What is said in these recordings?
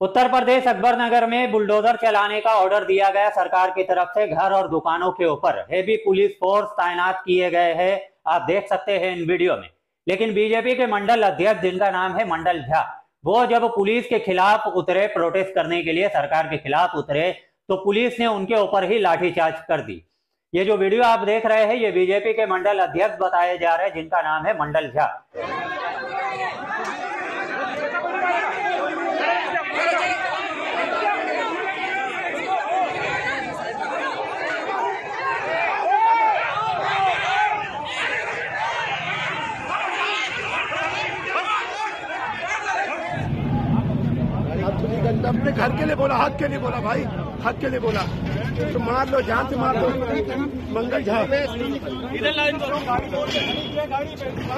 उत्तर प्रदेश अकबर नगर में बुलडोजर चलाने का ऑर्डर दिया गया सरकार की तरफ़ से घर और दुकानों के ऊपर। हेवी पुलिस फोर्स तैनात किए गए हैं। आप देख सकते हैं इन वीडियो में। लेकिन बीजेपी के मंडल अध्यक्ष, जिनका नाम है मंडल झा, वो जब पुलिस के खिलाफ उतरे प्रोटेस्ट करने के लिए, सरकार के खिलाफ उतरे तो पुलिस ने उनके ऊपर ही लाठीचार्ज कर दी। ये जो वीडियो आप देख रहे हैं, ये बीजेपी के मंडल अध्यक्ष बताए जा रहे हैं, जिनका नाम है मंडल झा। अपने घर के लिए बोला, हक के लिए बोला, भाई, हक के लिए बोला। तो मार लो, जान से मार लो। मंगल झा।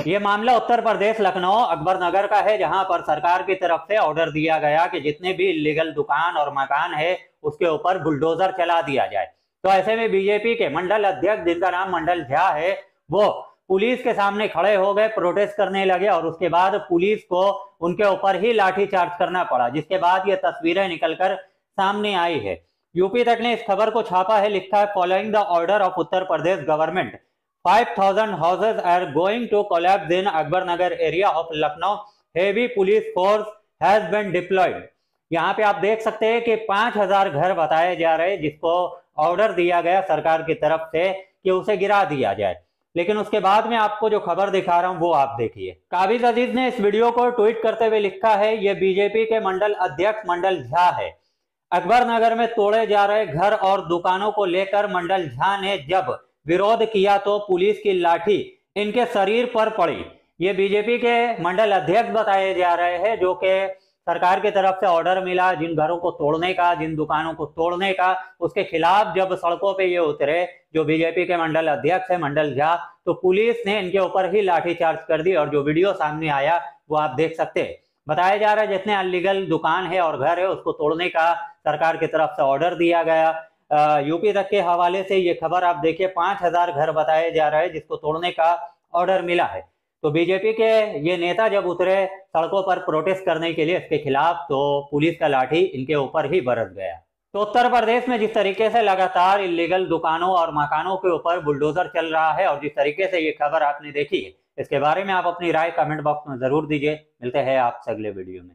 ये मामला उत्तर प्रदेश, लखनऊ अकबर नगर का है, जहाँ पर सरकार की तरफ़ से ऑर्डर दिया गया कि जितने भी इलीगल दुकान और मकान है, उसके ऊपर बुलडोजर चला दिया जाए। तो ऐसे में बीजेपी के मंडल अध्यक्ष, जिनका नाम मंडल झा है, वो पुलिस के सामने खड़े हो गए प्रोटेस्ट करने लगे और उसके बाद पुलिस को उनके ऊपर ही लाठी चार्ज करना पड़ा, जिसके बाद ये तस्वीरें निकलकर सामने आई है। यूपी तक ने इस खबर को छापा है लिखा है following the order of Uttar Pradesh government 5000 houses are going to collapse in Akbar Nagar area of Lucknow heavy police force has been deployed यहाँ पे आप देख सकते हैं कि 5000 घर बताए जा रहे जिसको ऑर्डर दिया गया सरकार की तरफ़ से कि उसे गिरा दिया जाए। लेकिन उसके बाद में आपको जो खबर दिखा रहा हूँ, वो आप देखिए। काबिज अज़ीज़ ने इस वीडियो को ट्वीट करते हुए लिखा है, ये बीजेपी के मंडल अध्यक्ष मंडल झा है। अकबर नगर में तोड़े जा रहे घर और दुकानों को लेकर मंडल झा ने जब विरोध किया तो पुलिस की लाठी इनके शरीर पर पड़ी। ये बीजेपी के मंडल अध्यक्ष बताए जा रहे हैं, जो कि सरकार की तरफ़ से ऑर्डर मिला, जिन घरों को तोड़ने का, जिन दुकानों को तोड़ने का, उसके खिलाफ जब सड़कों पे ये उतरे, जो बीजेपी के मंडल अध्यक्ष है, मंडल झा तो पुलिस ने इनके ऊपर ही लाठीचार्ज कर दी और जो वीडियो सामने आया, वो आप देख सकते हैं। बताया जा रहा है, जितने अनलीगल दुकान है और घर है, उसको तोड़ने का सरकार की तरफ़ से ऑर्डर दिया गया। यूपी तक के हवाले से ये खबर आप देखिए, पाँच हज़ार घर बताए जा रहे हैं, जिसको तोड़ने का ऑर्डर मिला है। तो बीजेपी के ये नेता जब उतरे सड़कों पर प्रोटेस्ट करने के लिए इसके खिलाफ तो पुलिस का लाठी इनके ऊपर ही बरस गया। तो उत्तर प्रदेश में जिस तरीके से लगातार इलीगल दुकानों और मकानों के ऊपर बुलडोजर चल रहा है और जिस तरीके से ये खबर आपने देखी है इसके बारे में आप अपनी राय कमेंट बॉक्स में ज़रूर दीजिए। मिलते हैं आपसे अगले वीडियो में।